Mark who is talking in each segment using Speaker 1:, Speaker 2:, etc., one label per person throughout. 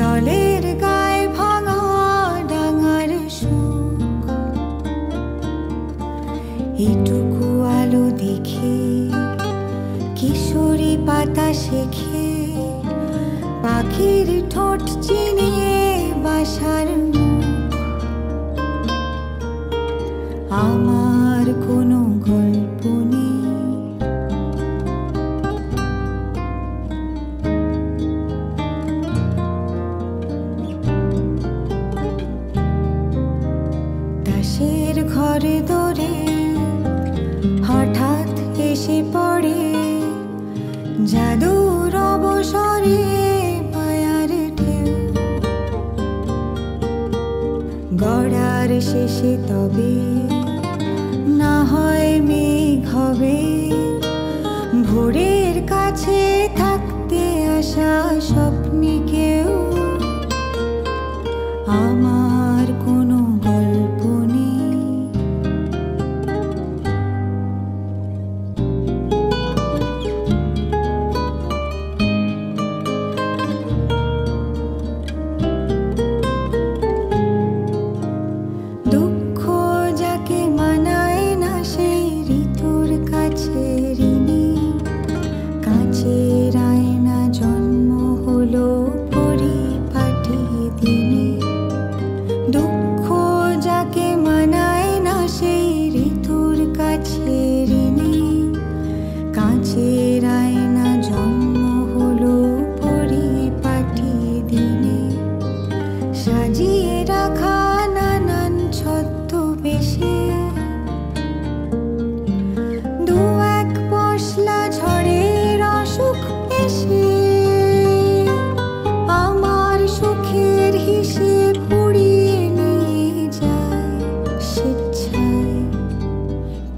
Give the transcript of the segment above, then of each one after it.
Speaker 1: জলের গায়ে ভাঙা ডাঙার সুখ। এটুকু আলো দেখে কিশোরী পাতা শেখে, পাখির ঠোঁট চিনিয়ে বাসার আমার ঘরে হঠাৎ এসে পড়ে জাদুর অবসরে মায়ার ঢেউ। গড়ার শেষে তবে না হয় মেঘ হবে, ভোরের কাছে থাকতে আসা স্বপ্নে কেউ। আমার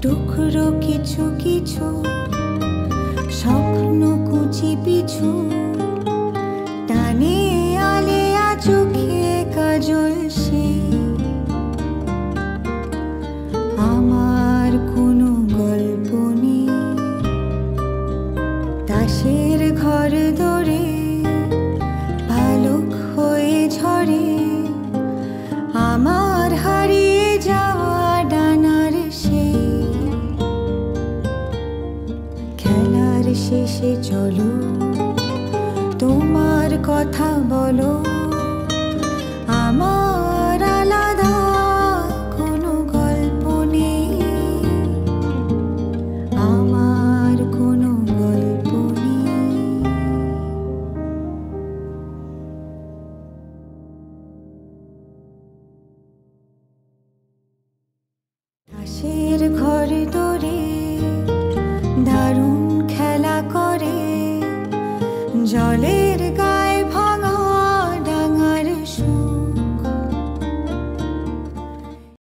Speaker 1: টুকরো কিছু কিছু স্বপ্ন কুচি পিছু। কথা বলো। আমার আলাদা কোনো গল্প নেই। আমার কোনো গল্প নেই। পাশের ঘরে তোরে দারুণ খেলা করে। জলে